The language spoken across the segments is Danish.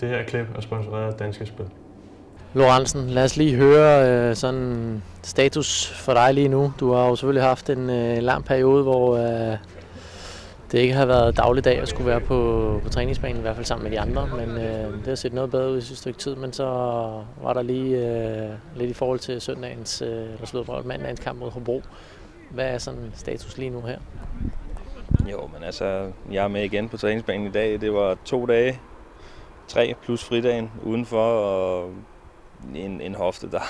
Det her klip er sponsoreret af Danske Spil. Lorentzen, lad os lige høre øh, sådan status for dig lige nu. Du har jo selvfølgelig haft en øh, lang periode, hvor øh, det ikke har været dagligdag at skulle være på, på træningsbanen, i hvert fald sammen med de andre, men øh, det har set noget bedre ud i sidste stykke tid, men så var der lige øh, lidt i forhold til søndagens, øh, slået på mandagens kamp mod Hobro. Hvad er sådan status lige nu her? Jo, men altså, jeg er med igen på træningsbanen i dag. Det var to dage, tre plus fridagen udenfor, og en, en hofte, der,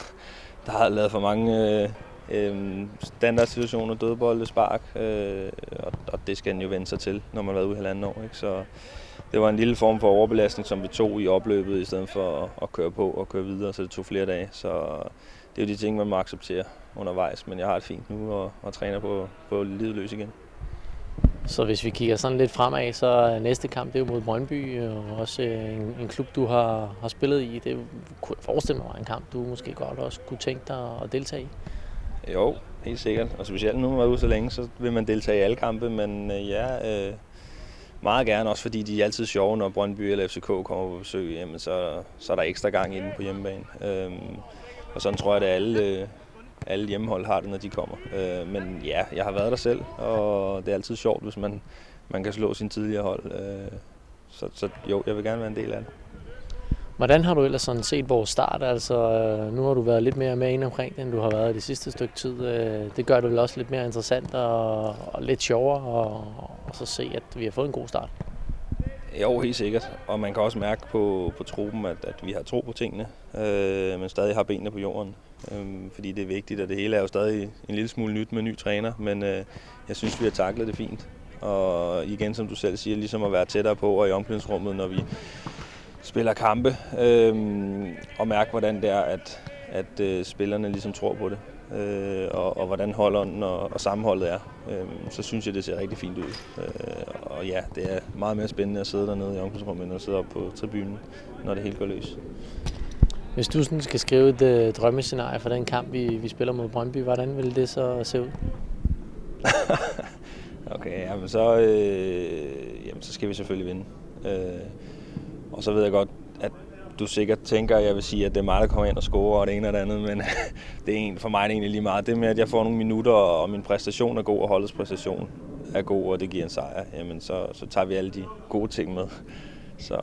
der har lavet for mange øh, øh, standardsituationer, dødbolde, spark, øh, og, og det skal den jo vende sig til, når man har været ude i halvanden år. Ikke? Så det var en lille form for overbelastning, som vi tog i opløbet, i stedet for at, at køre på og køre videre, så det tog flere dage. Så det er jo de ting, man må acceptere undervejs, men jeg har det fint nu og, og træner på, på livet løs igen. Så hvis vi kigger sådan lidt fremad, så er næste kamp det er jo mod Brøndby, øh, og også øh, en, en klub, du har, har spillet i. Det kunne jeg forestille mig var en kamp, du måske godt også kunne tænke dig at deltage i. Jo, helt sikkert. Og specielt nu, når man er ude så længe, så vil man deltage i alle kampe, men øh, ja, øh, meget gerne, også fordi de er altid sjove, når Brøndby eller FCK kommer på besøg, jamen så, så er der ekstra gang i den på hjemmebane. Øh, og sådan tror jeg, at alle, øh, alle hjemmehold har det, når de kommer. Øh, men ja, jeg har været der selv, og det er altid sjovt, hvis man, man kan slå sin tidligere hold. Øh, så, så jo, jeg vil gerne være en del af det. Hvordan har du ellers sådan set vores start? Altså, øh, nu har du været lidt mere med ind omkring det, end du har været det sidste stykke tid. Øh, det gør det vel også lidt mere interessant og, og lidt sjovere, og, og så se, at vi har fået en god start. Jo, helt sikkert. Og man kan også mærke på, på truppen, at, at vi har tro på tingene, øh, men stadig har benene på jorden. Øh, fordi det er vigtigt, og det hele er jo stadig en lille smule nyt med ny træner, men øh, jeg synes, vi har taklet det fint. Og igen, som du selv siger, ligesom at være tættere på og i omklædningsrummet, når vi spiller kampe, øh, og mærke, hvordan det er, at, at øh, spillerne ligesom tror på det, øh, og, og hvordan holdånden og, og sammenholdet er. Øh, så synes jeg, det ser rigtig fint ud. Øh, og ja, det er meget mere spændende at sidde dernede i omklædningsrummet, end at sidde oppe på tribunen, når det hele går løs. Hvis du sådan skal skrive et øh, drømmescenarie for den kamp, vi, vi spiller mod Brøndby, hvordan vil det så se ud? okay, jamen så, øh, jamen så skal vi selvfølgelig vinde. Øh, og så ved jeg godt, at du sikkert tænker, at jeg vil sige, at det er mig, der kommer ind og scorer og det ene og det andet, men det er en, for mig er det egentlig lige meget. Det med, at jeg får nogle minutter, og min præstation er god, og holdets præstation er god, og det giver en sejr, jamen så, så tager vi alle de gode ting med. Så